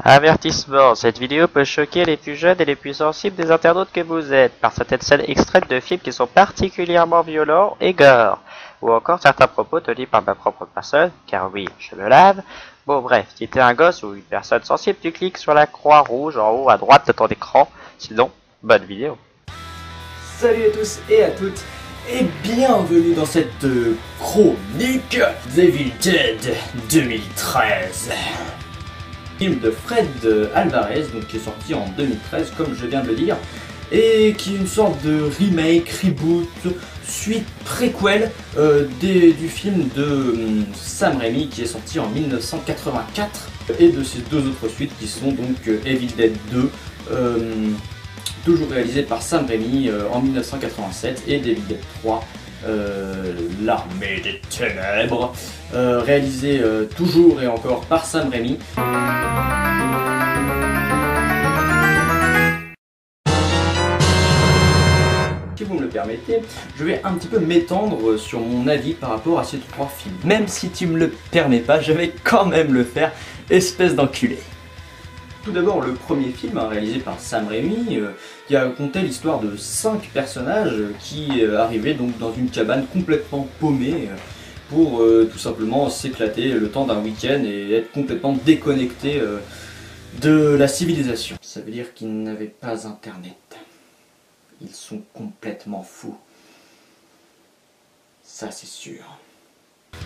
Avertissement, cette vidéo peut choquer les plus jeunes et les plus sensibles des internautes que vous êtes, par certaines scènes extraites de films qui sont particulièrement violents et gore, ou encore certains propos tenus par ma propre personne, car oui, je me lave. Bon bref, si t'es un gosse ou une personne sensible, tu cliques sur la croix rouge en haut à droite de ton écran, sinon, bonne vidéo. Salut à tous et à toutes et bienvenue dans cette euh, chronique Evil Dead 2013 de Fred Alvarez, qui est sorti en 2013, comme je viens de le dire, et qui est une sorte de remake, reboot, suite préquel euh, du film de hum, Sam Raimi qui est sorti en 1984 et de ses deux autres suites qui sont donc euh, Evil Dead 2 hum, toujours réalisé par Sam Raimi euh, en 1987 et Evil Dead 3 L'armée des ténèbres réalisé toujours et encore par Sam Raimi si vous me le permettez, je vais un petit peu m'étendre sur mon avis par rapport à ces trois films. Même si tu me le permets pas, je vais quand même le faire, espèce d'enculé. Tout d'abord, le premier film, hein, réalisé par Sam Raimi, euh, qui a raconté l'histoire de cinq personnages qui euh, arrivaient donc dans une cabane complètement paumée euh, pour tout simplement s'éclater le temps d'un week-end et être complètement déconnecté de la civilisation. Ça veut dire qu'ils n'avaient pas internet. Ils sont complètement fous. Ça, c'est sûr.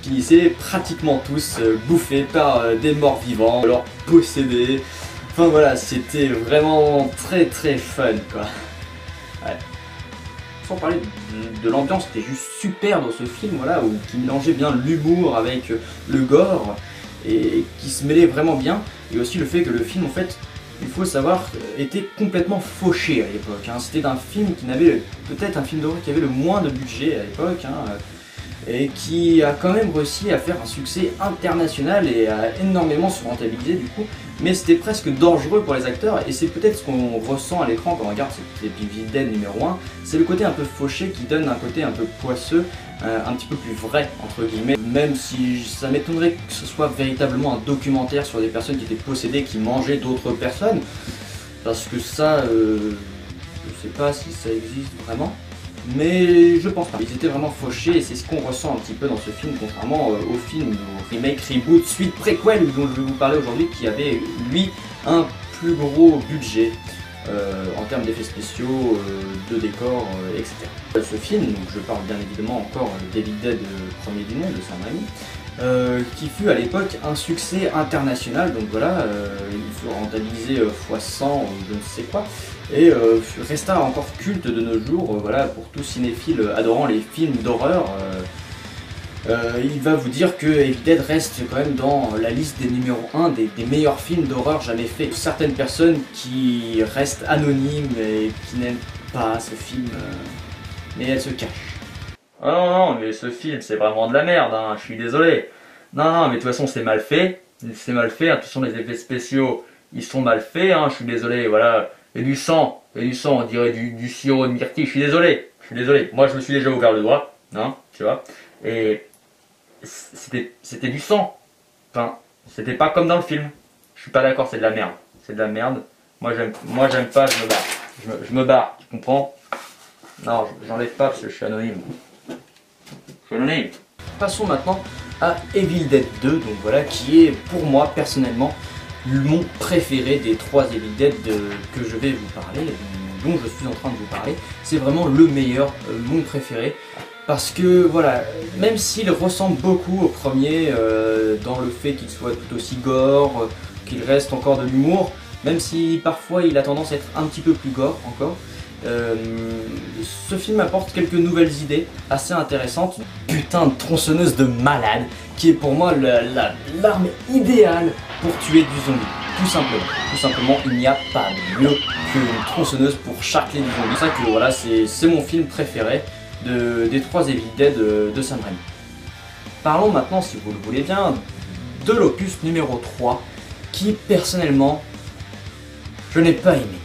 Finissaient pratiquement tous euh, bouffés par euh, des morts vivants, alors possédés. Enfin voilà, c'était vraiment très très fun quoi. Ouais. Sans parler de, l'ambiance, c'était juste super dans ce film, voilà, qui mélangeait bien l'humour avec le gore et qui se mêlait vraiment bien. Et aussi le fait que le film en fait il faut savoir, était complètement fauché à l'époque. Hein. C'était un film qui n'avait peut-être un film d'horreur qui avait le moins de budget à l'époque. Hein, et qui a quand même réussi à faire un succès international et à énormément se rentabiliser du coup. Mais c'était presque dangereux pour les acteurs et c'est peut-être ce qu'on ressent à l'écran quand on regarde cet Evil numéro 1. C'est le côté un peu fauché qui donne un côté un peu poisseux, euh, un petit peu plus vrai entre guillemets. Même si ça m'étonnerait que ce soit véritablement un documentaire sur des personnes qui étaient possédées, qui mangeaient d'autres personnes. Parce que ça, euh, je sais pas si ça existe vraiment. Mais je pense pas. Ils étaient vraiment fauchés et c'est ce qu'on ressent un petit peu dans ce film, contrairement euh, au film, au remake, reboot, suite, préquel dont je vais vous parler aujourd'hui, qui avait lui un plus gros budget. Euh, en termes d'effets spéciaux, euh, de décors, etc. Ce film, je parle bien évidemment encore David Dead, premier du de Sam Raimi, qui fut à l'époque un succès international, donc voilà, il fut rentabilisé x100 ou je ne sais quoi, et euh, resta encore culte de nos jours, euh, voilà, pour tous cinéphiles adorant les films d'horreur. Euh, il va vous dire que Evil Dead reste quand même dans la liste des numéros 1 des, meilleurs films d'horreur jamais faits. Certaines personnes qui restent anonymes et qui n'aiment pas ce film, mais elles se cachent. Oh non, non, mais ce film c'est vraiment de la merde, hein, je suis désolé. Non, non, mais de toute façon c'est mal fait, c'est mal fait, hein, de toute façon les effets spéciaux ils sont mal faits, hein, je suis désolé, voilà et du sang, et du sang, on dirait du, sirop de myrtille. Je suis désolé, je suis désolé. Moi, je me suis déjà ouvert le doigt, hein, tu vois. Et c'était, du sang. Enfin, c'était pas comme dans le film. Je suis pas d'accord, c'est de la merde. C'est de la merde. Moi, j'aime, moi, j'aime pas, je me barre. Je me, barre, tu comprends? Non, j'enlève pas parce que je suis anonyme. Passons maintenant à Evil Dead 2, donc voilà, qui est pour moi personnellement mon préféré des trois Evil Dead que je vais vous parler, dont je suis en train de vous parler. C'est vraiment le meilleur, euh, mon préféré. Parce que voilà, même s'il ressemble beaucoup au premier, euh, dans le fait qu'il soit tout aussi gore, qu'il reste encore de l'humour, même si parfois il a tendance à être un petit peu plus gore encore, euh, ce film apporte quelques nouvelles idées assez intéressantes. Putain de tronçonneuse de malade, qui est pour moi l'arme idéale pour tuer du zombie. Tout simplement. Tout simplement, il n'y a pas mieux qu'une tronçonneuse pour charcler du zombie. C'est ça que voilà, c'est mon film préféré de, des trois Evil Dead de, de Sam Raimi. Parlons maintenant, si vous le voulez bien, de l'opus numéro 3, qui personnellement, je n'ai pas aimé.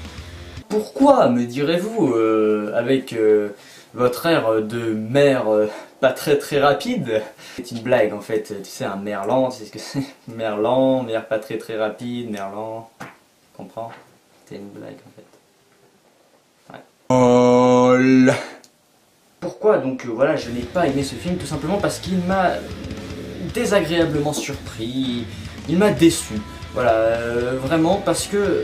Pourquoi, me direz-vous, euh, avec euh, votre air de mère euh, pas très très rapide? C'est une blague en fait, tu sais, un merlan, tu sais ce que c'est? Merlan, mer pas très très rapide, merlan. Tu comprends? C'est une blague en fait. Ouais. Oh Pourquoi donc voilà, je n'ai pas aimé ce film Tout simplement parce qu'il m'a désagréablement surpris, il m'a déçu. Voilà, euh, vraiment parce que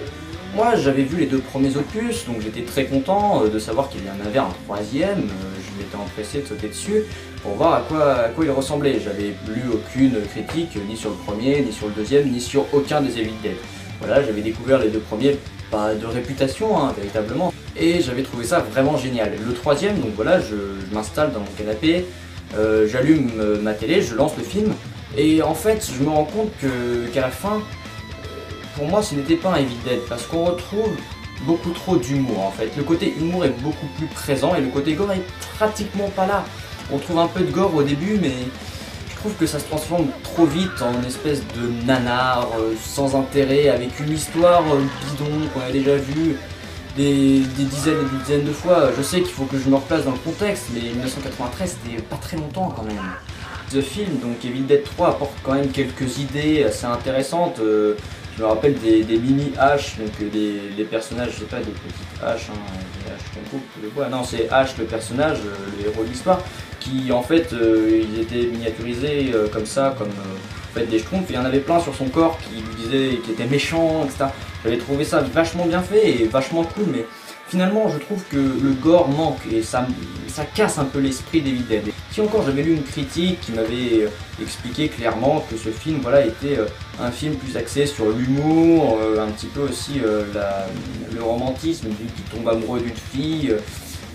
moi j'avais vu les deux premiers opus, donc j'étais très content euh, de savoir qu'il y en avait un troisième, euh, je m'étais empressé de sauter dessus pour voir à quoi, il ressemblait. J'avais lu aucune critique, ni sur le premier, ni sur le deuxième, ni sur aucun des Evil Dead. Voilà, j'avais découvert les deux premiers, pas de réputation, hein, véritablement, et j'avais trouvé ça vraiment génial. Le troisième, donc voilà, je, m'installe dans mon canapé, j'allume ma télé, je lance le film, et en fait, je me rends compte qu'à la fin, pour moi ce n'était pas un Evil Dead parce qu'on retrouve beaucoup trop d'humour en fait. Le côté humour est beaucoup plus présent et le côté gore est pratiquement pas là. On trouve un peu de gore au début mais je trouve que ça se transforme trop vite en espèce de nanar euh, sans intérêt avec une histoire euh, bidon qu'on a déjà vu des, dizaines et des dizaines de fois. Je sais qu'il faut que je me replace dans le contexte mais 1993 c'était pas très longtemps quand même. The Film, donc Evil Dead 3 apporte quand même quelques idées assez intéressantes. Euh, je me rappelle des, mini H, donc euh, des, personnages, je sais pas, des petites H, hein, des H qu'on coupe, bois. Non, c'est H le personnage, euh, le héros de l'histoire, qui en fait, euh, ils étaient miniaturisés comme ça, comme en fait, des schtroumpfs. Il y en avait plein sur son corps qui lui disaient qu'il était méchant, etc. J'avais trouvé ça vachement bien fait et vachement cool, mais finalement, je trouve que le gore manque et ça, ça casse un peu l'esprit des Dead. Encore j'avais lu une critique qui m'avait euh, expliqué clairement que ce film voilà, était euh, un film plus axé sur l'humour, euh, un petit peu aussi le romantisme, qui tombe amoureux d'une fille,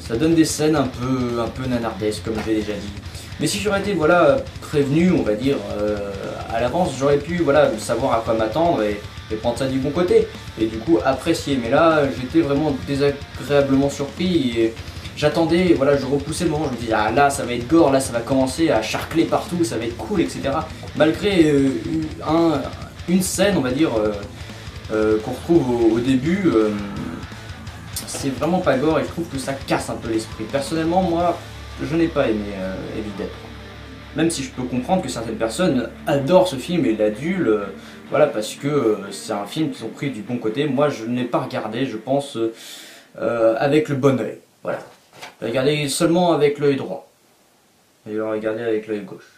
ça donne des scènes un peu, un peu nanardesques, comme je l'ai déjà dit. Mais si j'aurais été voilà, prévenu, on va dire, à l'avance, j'aurais pu voilà, savoir à quoi m'attendre et prendre ça du bon côté et du coup apprécier. Mais là, j'étais vraiment désagréablement surpris et j'attendais, voilà, je repoussais le moment, je me disais, ah là, ça va être gore, là, ça va commencer à charcler partout, ça va être cool, etc. Malgré euh, un, une scène, on va dire, euh, euh, qu'on retrouve au, début, c'est vraiment pas gore et je trouve que ça casse un peu l'esprit. Personnellement, moi, je n'ai pas aimé évidemment même si je peux comprendre que certaines personnes adorent ce film et l'adulent, voilà, parce que c'est un film qu'ils ont pris du bon côté. Moi, je n'ai pas regardé, je pense, avec le bon oeil. Voilà. J'ai regardé seulement avec l'œil droit. Et regardé avec l'œil gauche.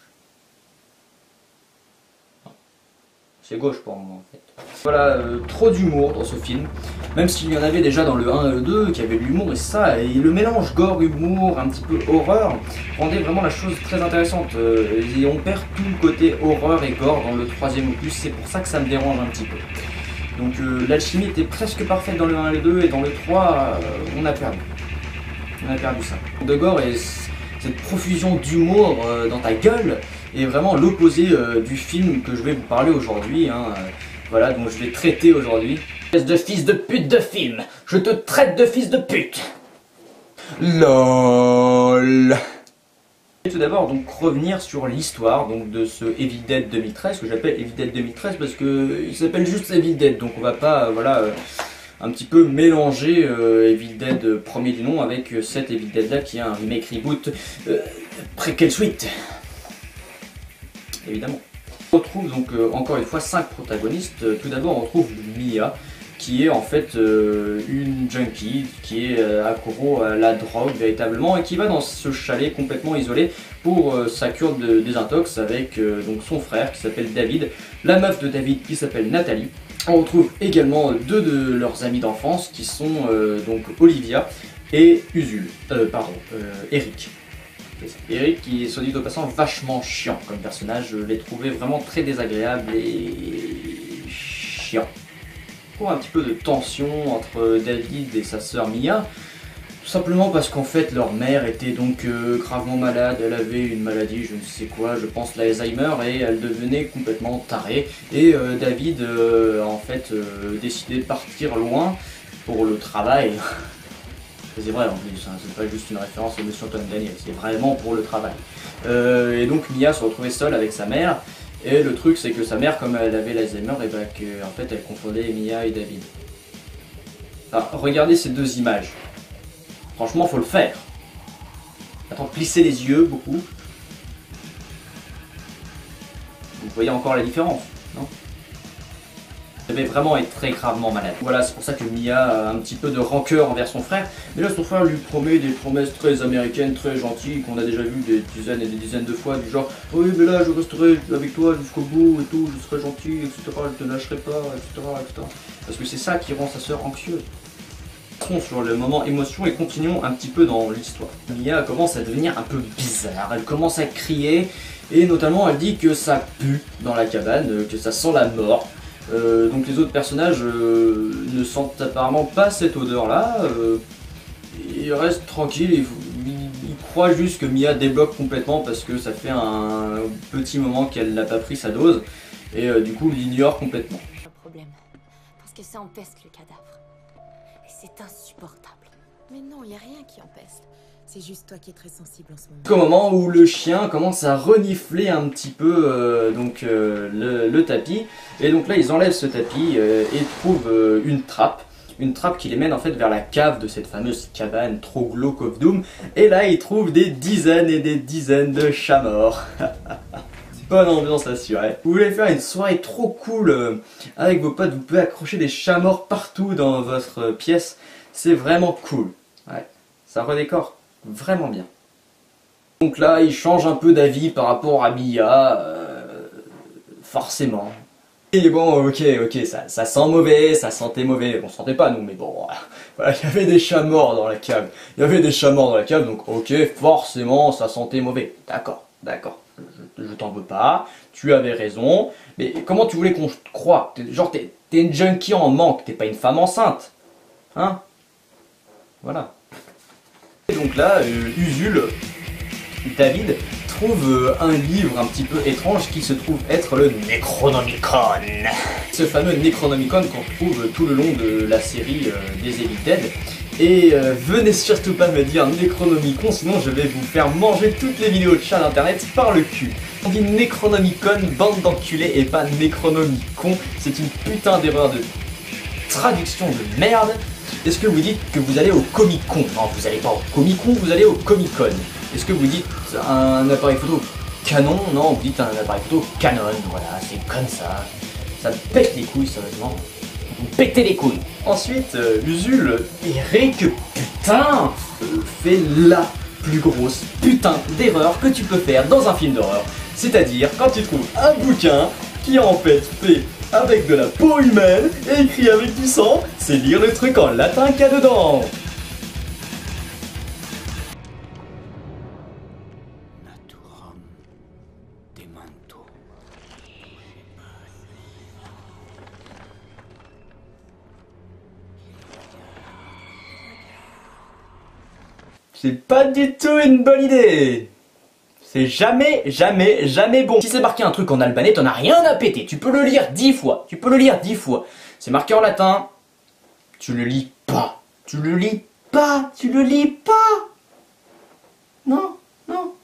C'est gauche pour moi en fait. Voilà, euh, trop d'humour dans ce film, même s'il y en avait déjà dans le 1 et le 2 qui avait de l'humour et ça, et le mélange gore, humour, un petit peu horreur, rendait vraiment la chose très intéressante. Euh, et on perd tout le côté horreur et gore dans le troisième opus, c'est pour ça que ça me dérange un petit peu. Donc euh, l'alchimie était presque parfaite dans le 1 et le 2, et dans le 3, on a perdu. On a perdu ça. De gore et cette profusion d'humour dans ta gueule, est vraiment l'opposé euh, du film que je vais vous parler aujourd'hui. Hein. Voilà, donc je vais traiter aujourd'hui. Espèce de fils de pute de film, je te traite de fils de pute. LOL. Et tout d'abord, donc revenir sur l'histoire donc de ce Evil Dead 2013 que j'appelle Evil Dead 2013 parce que il s'appelle juste Evil Dead, donc on va pas, euh, voilà. Euh, un petit peu mélanger Evil Dead premier du nom avec cet Evil Dead là qui est un remake reboot préquel suite évidemment. On retrouve donc euh, encore une fois cinq protagonistes. Euh, tout d'abord, on retrouve Mia, qui est en fait euh, une junkie, qui est accro à la drogue véritablement, et qui va dans ce chalet complètement isolé pour sa cure de désintox avec donc son frère qui s'appelle David, la meuf de David qui s'appelle Nathalie. On retrouve également deux de leurs amis d'enfance qui sont donc Olivia et Usul, pardon, Eric. Eric qui est, soit dit au passant, vachement chiant comme personnage. Je l'ai trouvé vraiment très désagréable et chiant. Pour un petit peu de tension entre David et sa sœur Mia. Tout simplement parce qu'en fait leur mère était donc euh, gravement malade, elle avait une maladie, je ne sais quoi, je pense l'Alzheimer, et elle devenait complètement tarée. Et euh, David euh, en fait décidait de partir loin pour le travail. C'est vrai en plus, hein, c'est pas juste une référence à Monsieur Antoine Daniel, c'est vraiment pour le travail. Et donc Mia se retrouvait seule avec sa mère, et le truc c'est que sa mère, comme elle avait l'Alzheimer, et ben en fait elle confondait Mia et David. Enfin, regardez ces deux images. Franchement, faut le faire. Attends, plissez les yeux beaucoup. Vous voyez encore la différence, non? Je vraiment être très gravement malade. Voilà, c'est pour ça que Mia a un petit peu de rancœur envers son frère. Mais là, son frère lui promet des promesses très américaines, très gentilles, qu'on a déjà vues des dizaines et des dizaines de fois, du genre « Oui, mais là, je resterai avec toi jusqu'au bout et tout, je serai gentil, etc., je te lâcherai pas, etc., etc. » Parce que c'est ça qui rend sa sœur anxieuse. Sur le moment émotion et continuons un petit peu dans l'histoire. Mia commence à devenir un peu bizarre, elle commence à crier et notamment elle dit que ça pue dans la cabane, que ça sent la mort. Euh, donc les autres personnages euh, ne sentent apparemment pas cette odeur-là. Euh, ils restent tranquilles, ils, ils, croient juste que Mia débloque complètement parce que ça fait un petit moment qu'elle n'a pas pris sa dose. Et du coup, l'ignore complètement. C'est insupportable. Mais non, il n'y a rien qui empeste. C'est juste toi qui es très sensible en ce moment. Au moment où le chien commence à renifler un petit peu euh, donc, euh, le, tapis, et donc là ils enlèvent ce tapis euh, et trouvent une trappe. Une trappe qui les mène en fait vers la cave de cette fameuse cabane trop glauque of Doom. Et là ils trouvent des dizaines et des dizaines de chats morts. Une ambiance assurée. Vous voulez faire une soirée trop cool avec vos potes, vous pouvez accrocher des chats morts partout dans votre pièce. C'est vraiment cool. Ouais, ça redécore vraiment bien. Donc là, il change un peu d'avis par rapport à Mia, euh, forcément. Et bon, ok, ok, ça, ça, sent mauvais, ça sentait mauvais, on sentait pas nous, mais bon, voilà, il y avait des chats morts dans la cave, il y avait des chats morts dans la cave, donc ok, forcément, ça sentait mauvais. D'accord, d'accord, je, t'en veux pas, tu avais raison, mais comment tu voulais qu'on te croie? Genre, t'es une junkie en manque, t'es pas une femme enceinte, hein? Voilà. Et donc là, euh, Usul, David, trouve euh, un livre un petit peu étrange qui se trouve être le Necronomicon. Ce fameux Necronomicon qu'on trouve tout le long de la série euh, des Dead. Et venez surtout pas me dire Necronomicon, sinon je vais vous faire manger toutes les vidéos de chat d'internet par le cul. On dit Necronomicon, bande d'enculés, et pas Necronomicon. C'est une putain d'erreur de traduction de merde. Est-ce que vous dites que vous allez au Comic Con Non, vous allez pas au Comic Con, vous allez au Comic Con. Est-ce que vous dites un appareil photo Canon? Non, vous dites un appareil photo Canon. Voilà, c'est comme ça. Ça pète les couilles, sérieusement. Pétez les couilles. Ensuite, euh, Usul, Eric, putain, euh, fait la plus grosse putain d'erreur que tu peux faire dans un film d'horreur. C'est-à-dire quand tu trouves un bouquin qui en fait fait avec de la peau humaine et écrit avec du sang, c'est lire le truc en latin qu'il y a dedans. C'est pas du tout une bonne idée c'est jamais, jamais, jamais bon. Si c'est marqué un truc en albanais, t'en as rien à péter. Tu peux le lire dix fois. Tu peux le lire dix fois. C'est marqué en latin. Tu le lis pas. Tu le lis pas. Tu le lis pas. Non, non.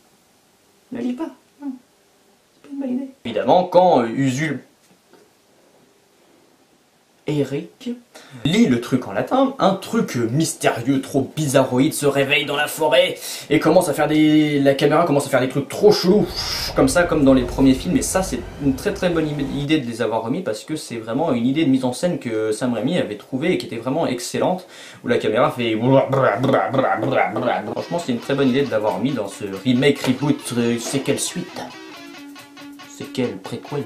Ne lis pas. Non. C'est pas une bonne idée. Évidemment, quand euh, Usul Eric. Lit le truc en latin, un truc mystérieux, trop bizarroïde se réveille dans la forêt et commence à faire des... la caméra commence à faire des trucs trop chelous, comme ça, comme dans les premiers films, et ça c'est une très très bonne idée de les avoir remis parce que c'est vraiment une idée de mise en scène que Sam Raimi avait trouvé et qui était vraiment excellente, où la caméra fait... Franchement c'est une très bonne idée de l'avoir mis dans ce remake, reboot, euh, c'est quelle suite? C'est quelle préquel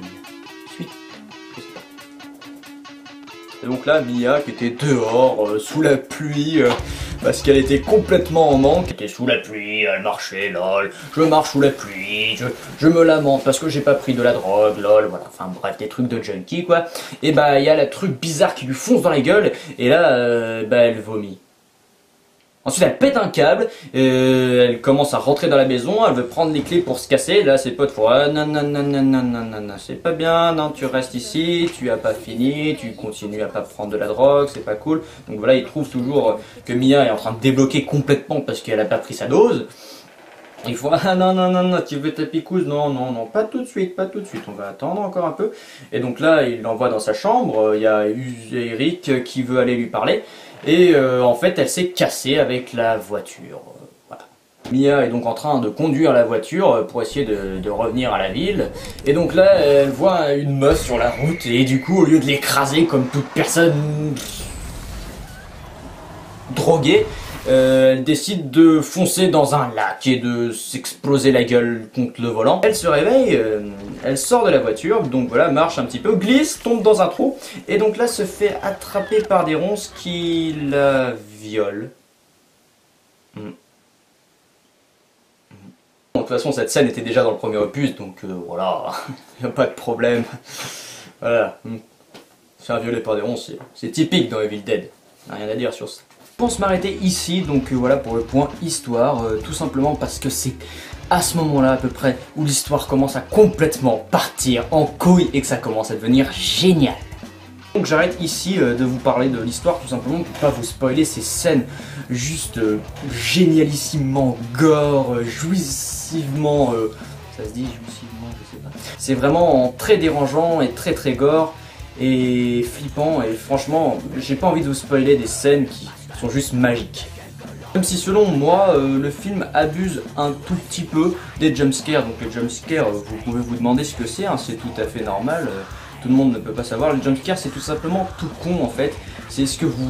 Et donc là, Mia qui était dehors, euh, sous la pluie, euh, parce qu'elle était complètement en manque. Elle était sous la pluie, elle marchait, lol. Je marche sous la pluie, je, me lamente parce que j'ai pas pris de la drogue, lol. Voilà, enfin bref, des trucs de junkie quoi. Et bah, il y a le truc bizarre qui lui fonce dans la gueule, et là, euh, bah, elle vomit. Ensuite, elle pète un câble, euh, elle commence à rentrer dans la maison, elle veut prendre les clés pour se casser. Là, ses potes font ah, non, non, non, non, non, non, non, c'est pas bien, non, tu restes ici, tu as pas fini, tu continues à pas prendre de la drogue, c'est pas cool. Donc voilà, il trouve toujours que Mia est en train de débloquer complètement parce qu'elle a pas pris sa dose. Il faut ah non non non non tu veux ta picouse non non non pas tout de suite pas tout de suite on va attendre encore un peu et donc là il l'envoie dans sa chambre il y a Eric qui veut aller lui parler et euh, en fait, elle s'est cassée avec la voiture. voilà. Mia est donc en train de conduire la voiture pour essayer de, de, revenir à la ville. Et donc là, elle voit une meuf sur la route et du coup, au lieu de l'écraser comme toute personne droguée, euh, elle décide de foncer dans un lac et de s'exploser la gueule contre le volant. Elle se réveille, euh, elle sort de la voiture, donc voilà, marche un petit peu, glisse, tombe dans un trou, et donc là se fait attraper par des ronces qui la violent. Hmm. De toute façon, cette scène était déjà dans le premier opus, donc euh, voilà, il n'y a pas de problème. Voilà. Se faire violer par des ronces, c'est typique dans Evil Dead. Rien à dire sur ça. Je pense m'arrêter ici, donc euh, voilà pour le point histoire, euh, tout simplement parce que c'est à ce moment-là à peu près où l'histoire commence à complètement partir en couille et que ça commence à devenir génial. Donc j'arrête ici euh, de vous parler de l'histoire tout simplement pour pas vous spoiler ces scènes juste génialissimement gore, jouissivement... ça se dit jouissivement, je sais pas. C'est vraiment très dérangeant et très très gore et flippant et franchement j'ai pas envie de vous spoiler des scènes qui sont juste magiques. Même si selon moi, euh, le film abuse un tout petit peu des jumpscares. Donc les jumpscares, euh, vous pouvez vous demander ce que c'est, hein, c'est tout à fait normal. Euh, tout le monde ne peut pas savoir. Les jumpscares, c'est tout simplement tout con en fait. C'est ce que vous,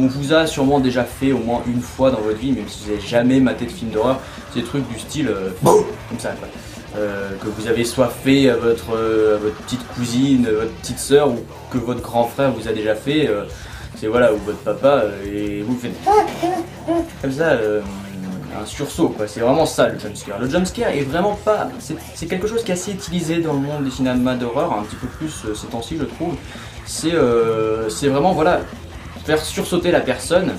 on vous a sûrement déjà fait au moins une fois dans votre vie, même si vous n'avez jamais maté de film d'horreur. C'est des trucs du style comme ça. Quoi. Que vous avez soit fait à votre, votre petite cousine, votre petite soeur, ou que votre grand frère vous a déjà fait c'est voilà, où votre papa, euh, et vous faites comme ça, euh, un sursaut, quoi. C'est vraiment ça le jumpscare. Le jumpscare est vraiment pas. C'est quelque chose qui est assez utilisé dans le monde des cinémas d'horreur, un petit peu plus euh, ces temps-ci, je trouve. C'est vraiment, voilà, faire sursauter la personne.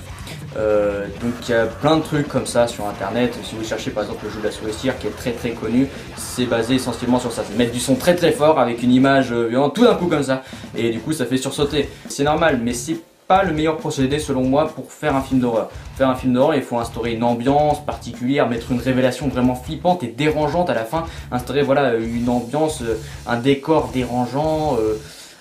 Donc il y a plein de trucs comme ça sur internet. Si vous cherchez par exemple le jeu de la souricière qui est très très connu, c'est basé essentiellement sur ça. C'est mettre du son très très fort avec une image violente tout d'un coup comme ça. Et du coup ça fait sursauter. C'est normal, mais c'est pas le meilleur procédé selon moi pour faire un film d'horreur. Faire un film d'horreur, il faut instaurer une ambiance particulière, mettre une révélation vraiment flippante et dérangeante à la fin, instaurer voilà une ambiance, euh, un décor dérangeant. Euh,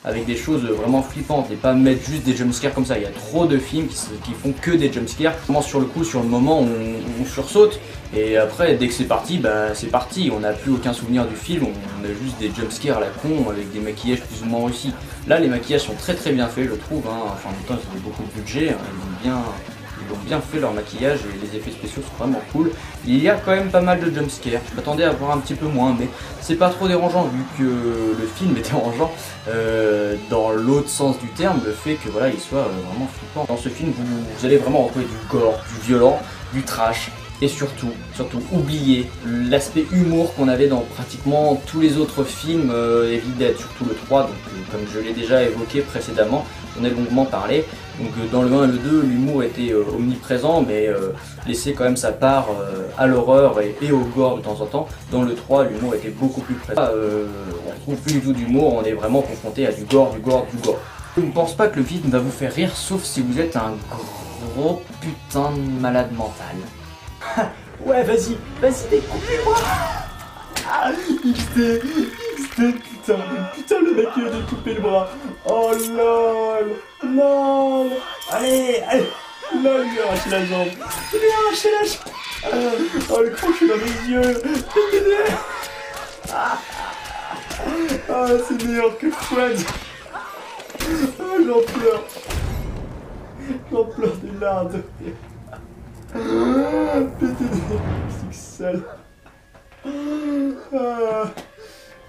avec des choses vraiment flippantes et pas mettre juste des jumpscares comme ça. Il y a trop de films qui, font que des jumpscares. Vraiment sur le coup, sur le moment, on, on sursaute et après, dès que c'est parti, bah c'est parti. On n'a plus aucun souvenir du film, on a juste des jumpscares à la con avec des maquillages plus ou moins réussis. Là, les maquillages sont très très bien faits, je trouve. Hein. Enfin, en même temps, ils ont beaucoup de budget, hein. ils ont bien ils ont bien fait leur maquillage et les effets spéciaux sont vraiment cool. Il y a quand même pas mal de jumpscares, je m'attendais à voir un petit peu moins, mais c'est pas trop dérangeant vu que le film est dérangeant euh, dans l'autre sens du terme, le fait que voilà il soit euh, vraiment flippant. Dans ce film, vous, allez vraiment retrouver du gore, du violent, du trash, et surtout, surtout, oublier l'aspect humour qu'on avait dans pratiquement tous les autres films euh, surtout le 3, donc euh, comme je l'ai déjà évoqué précédemment, on a longuement parlé. Donc euh, dans le 1 et le 2, l'humour était euh, omniprésent, mais laissait quand même sa part à l'horreur et, au gore de temps en temps. Dans le 3, l'humour était beaucoup plus présent. on ne trouve plus du tout d'humour, on est vraiment confronté à du gore, du gore, du gore. Je ne pense pas que le film va vous faire rire, sauf si vous êtes un gros putain de malade mental. ouais, vas-y, vas-y, découpe-moi ah, XD, XD, putain, le mec il a découpé le bras. Oh lol, lol. Allez, allez, lol, il lui a arraché la jambe. Il lui a arraché la jambe. Oh, le crochet dans mes yeux. Ah, ah c'est meilleur que Fred. Oh, j'en pleure. J'en pleure des larmes. Ah,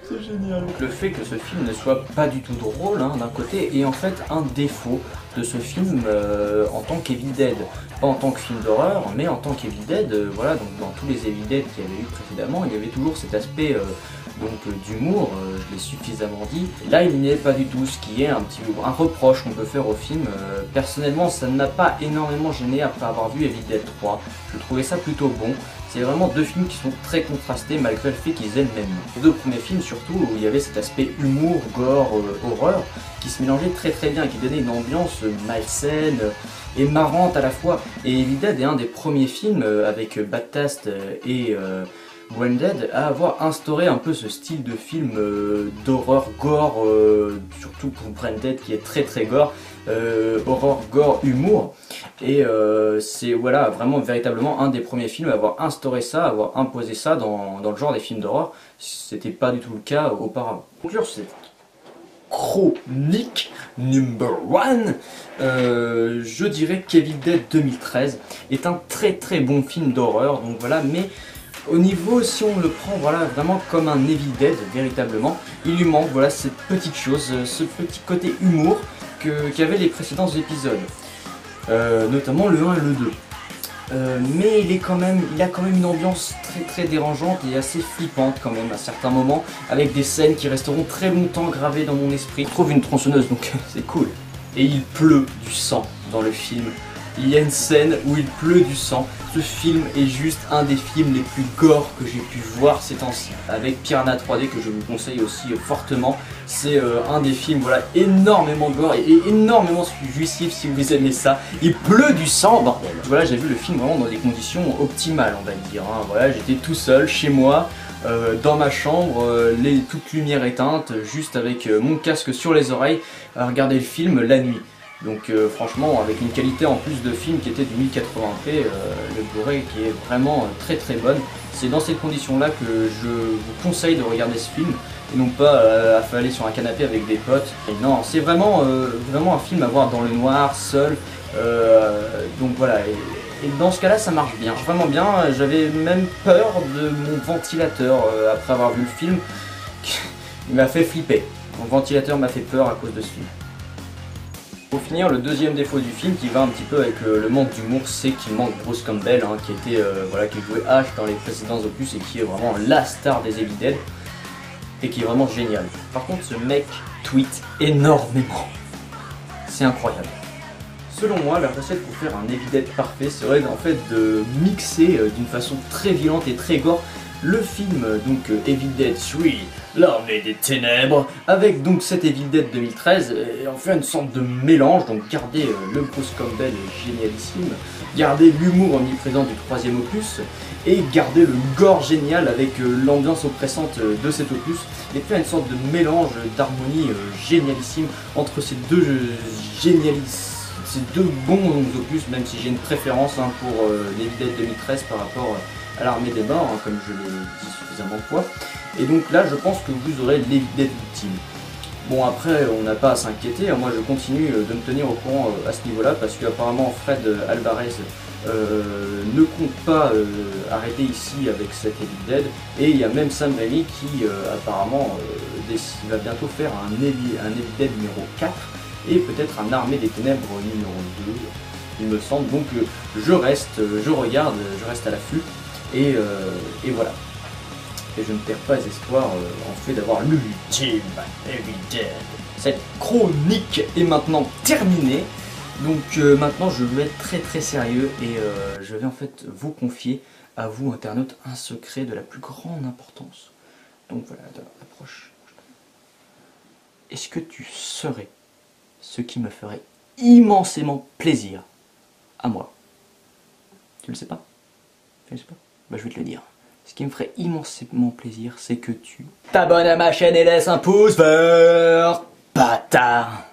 c'est génial. Le fait que ce film ne soit pas du tout drôle hein, d'un côté est en fait un défaut de ce film euh, en tant qu'Evil Dead. Pas en tant que film d'horreur, mais en tant qu'Evil Dead, euh, voilà, donc dans tous les Evil Dead qu'il y avait eu précédemment, il y avait toujours cet aspect euh, d'humour, je l'ai suffisamment dit. Là, il n'y est pas du tout, ce qui est un petit un reproche qu'on peut faire au film. personnellement, ça ne m'a pas énormément gêné après avoir vu Evil Dead 3. Je trouvais ça plutôt bon. C'est vraiment deux films qui sont très contrastés malgré le fait qu'ils aient le même. Les deux premiers films surtout où il y avait cet aspect humour, gore, euh, horreur qui se mélangeait très très bien, qui donnait une ambiance malsaine et marrante à la fois. Et Evil est un des premiers films euh, avec Batast euh, et Branded à avoir instauré un peu ce style de film d'horreur gore, surtout pour Branded qui est très très gore, horreur gore humour Et euh, c'est voilà vraiment véritablement un des premiers films à avoir instauré ça, à avoir imposé ça dans, dans le genre des films d'horreur. C'était pas du tout le cas auparavant. Conclure cette chronique number one, euh, je dirais qu'Evil Dead 2013 est un très très bon film d'horreur. Donc voilà, mais au niveau, si on le prend voilà, vraiment comme un Evil Dead, véritablement, il lui manque voilà, cette petite chose, euh, ce petit côté humour qu'avaient les précédents épisodes. Euh, notamment le 1 et le 2. Euh, mais il, est quand même, il a quand même une ambiance très très dérangeante et assez flippante quand même à certains moments, avec des scènes qui resteront très longtemps gravées dans mon esprit. Je trouve une tronçonneuse donc c'est cool. Et il pleut du sang dans le film. Il y a une scène où il pleut du sang. Ce film est juste un des films les plus gore que j'ai pu voir ces temps-ci. Avec Piranha 3D que je vous conseille aussi fortement. C'est euh, un des films énormément gore et, énormément jouissif si vous aimez ça. Il pleut du sang. Voilà, j'ai vu le film vraiment dans des conditions optimales, on va dire. Hein. Voilà, j'étais tout seul chez moi. Euh, dans ma chambre, euh, les, toute lumière éteinte, juste avec mon casque sur les oreilles, à regarder le film la nuit. Donc euh, franchement, avec une qualité en plus de film qui était du 1080p, euh, le Blu-ray qui est vraiment euh, très très bonne. C'est dans ces conditions-là que je vous conseille de regarder ce film et non pas affaler sur un canapé avec des potes. non, c'est vraiment, vraiment un film à voir dans le noir, seul. donc voilà, et, et dans ce cas-là, ça marche bien, vraiment bien. J'avais même peur de mon ventilateur après avoir vu le film. Il m'a fait flipper. Mon ventilateur m'a fait peur à cause de ce film. Pour finir, le deuxième défaut du film qui va un petit peu avec le, manque d'humour, c'est qu'il manque Bruce Campbell, hein, qui était euh, voilà, dans les précédents opus et qui est vraiment la star des Evil et qui est vraiment génial. Par contre, ce mec tweet énormément. C'est incroyable. Selon moi, la recette pour faire un Evil parfait serait en fait de mixer euh, d'une façon très violente et très gore le film donc euh, Evil Dead 3, l'armée des ténèbres, avec donc cet Evil Dead 2013, et en fait une sorte de mélange, donc garder euh, le Bruce Campbell génialissime, garder l'humour omniprésent du troisième opus, et garder le gore génial avec euh, l'ambiance oppressante de cet opus, et faire une sorte de mélange d'harmonie génialissime entre ces deux génialismes ces deux bons opus, même si j'ai une préférence hein, pour euh, Dead 2013 par rapport à l'armée des morts, hein, comme je l'ai dit suffisamment de fois. Et donc là, je pense que vous aurez l'Evil Dead ultime. Bon après, on n'a pas à s'inquiéter, hein. moi je continue euh, de me tenir au courant euh, à ce niveau-là, parce qu'apparemment Fred Alvarez euh, ne compte pas arrêter ici avec cet Evil Dead, et il y a même Sam Raimi qui apparemment va bientôt faire un Evil, un Dead numéro 4, et peut-être un Armée des Ténèbres numéro 2, il me semble. Donc je reste, je regarde, je reste à l'affût, et, et voilà et je ne perds pas espoir euh, en fait d'avoir l'ultime Dead. Cette chronique est maintenant terminée. Donc euh, maintenant je vais être très très sérieux et euh, je vais en fait vous confier à vous internautes un secret de la plus grande importance. Donc voilà, approche. Est-ce que tu serais ce qui me ferait immensément plaisir à moi? Tu le sais pas? Tu le sais pas? Bah je vais te le dire. Ce qui me ferait immensément plaisir, c'est que tu t'abonnes à ma chaîne et laisses un pouce vert, bâtard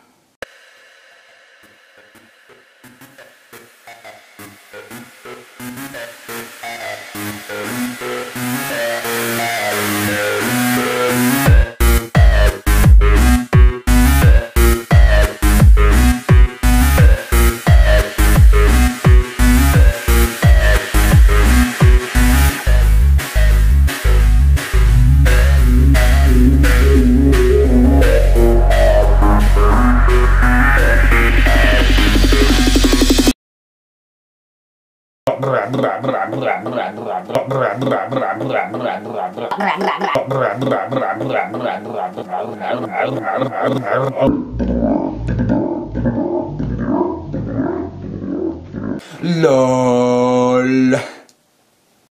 La